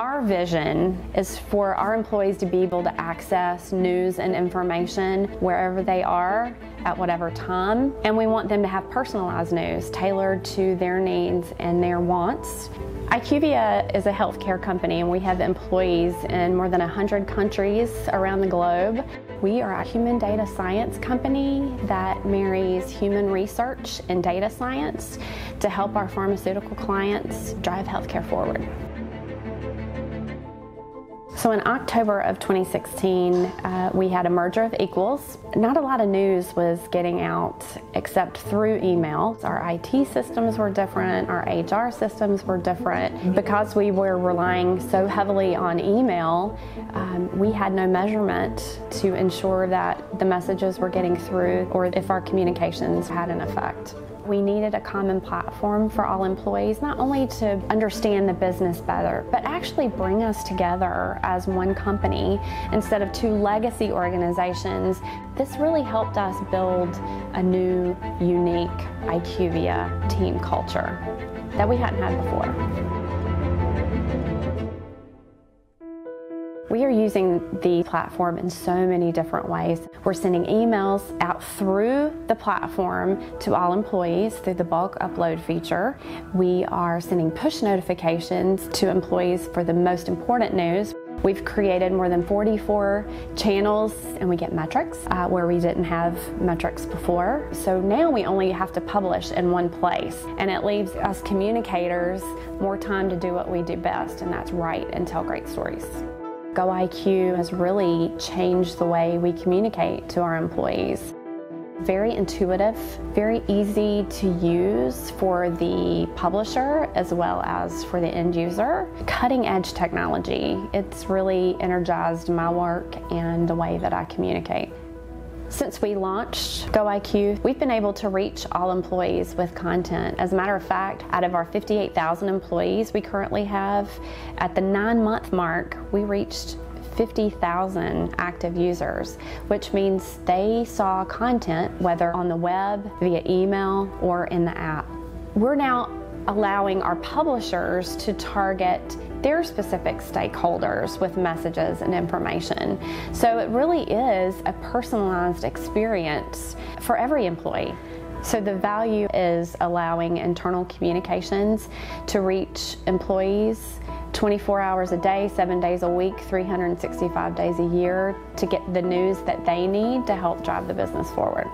Our vision is for our employees to be able to access news and information wherever they are at whatever time. And we want them to have personalized news tailored to their needs and their wants. IQVIA is a healthcare company and we have employees in more than 100 countries around the globe. We are a human data science company that marries human research and data science to help our pharmaceutical clients drive healthcare forward. So in October of 2016, uh, we had a merger of equals. Not a lot of news was getting out except through email. Our IT systems were different, our HR systems were different. Because we were relying so heavily on email, um, we had no measurement to ensure that the messages were getting through or if our communications had an effect. We needed a common platform for all employees, not only to understand the business better, but actually bring us together as one company instead of two legacy organizations. This really helped us build a new, unique IQVIA team culture that we hadn't had before. We are using the platform in so many different ways. We're sending emails out through the platform to all employees through the bulk upload feature. We are sending push notifications to employees for the most important news. We've created more than 44 channels and we get metrics uh, where we didn't have metrics before. So now we only have to publish in one place and it leaves us communicators more time to do what we do best and that's write and tell great stories. GoIQ has really changed the way we communicate to our employees. Very intuitive, very easy to use for the publisher as well as for the end user. Cutting edge technology. It's really energized my work and the way that I communicate. Since we launched GoIQ, we've been able to reach all employees with content. As a matter of fact, out of our 58,000 employees we currently have, at the nine month mark, we reached 50,000 active users, which means they saw content whether on the web, via email, or in the app. We're now allowing our publishers to target their specific stakeholders with messages and information. So it really is a personalized experience for every employee. So the value is allowing internal communications to reach employees 24 hours a day, seven days a week, 365 days a year to get the news that they need to help drive the business forward.